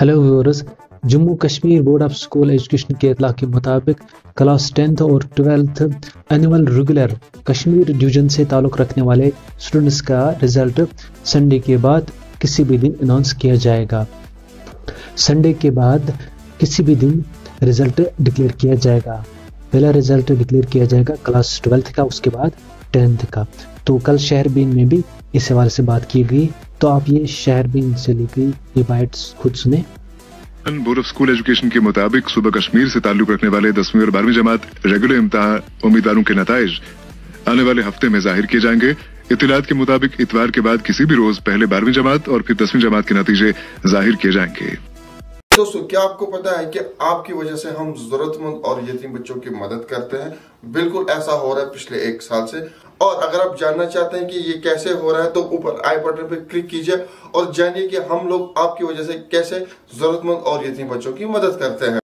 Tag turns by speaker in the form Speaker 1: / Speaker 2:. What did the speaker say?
Speaker 1: Hello viewers Jammu Kashmir board of school education के इतला के मुताबिक क्लास टेंथ और twelfth annual regular Kashmir division से ताल्लुक़ रखने वाले स्टूडेंट्स का रिज़ल्ट संडे के बाद किसी भी दिन अनाउंस किया जाएगा। संडे के बाद किसी भी दिन रिज़ल्ट डिक्लेयर किया जाएगा। पहला रिज़ल्ट डिक्लेयर किया जाएगा क्लास ट्वेल्थ का, उसके बाद टेंथ का। तो कल शहर बीन में भी इस हवाले से बात की गई। तो आप ये शहर बीन से ली गई ये बाइट्स खुद सुने।
Speaker 2: बोर्ड ऑफ़ स्कूल एजुकेशन के मुताबिक सुबह कश्मीर से ताल्लुक रखने वाले दसवीं और बारहवीं जमात रेगुलर इम्तहान उम्मीदवारों के नतज आने वाले हफ़्ते में ज़ाहिर किए जाएँगे। इतलात के मुताबिक इतवार के बाद किसी भी रोज पहले बारहवीं जमात और फिर दसवीं जमात के नतीजे ज़ाहिर किए जाएँगे।
Speaker 3: दोस्तों, क्या आपको पता है कि आपकी वजह से हम जरूरतमंद और यतीम बच्चों की मदद करते हैं? बिल्कुल ऐसा हो रहा है पिछले एक साल से। और अगर आप जानना चाहते हैं कि ये कैसे हो रहा है तो ऊपर आई बटन पर क्लिक कीजिए और जानिए कि हम लोग आपकी वजह से कैसे जरूरतमंद और यतीम बच्चों की मदद करते हैं।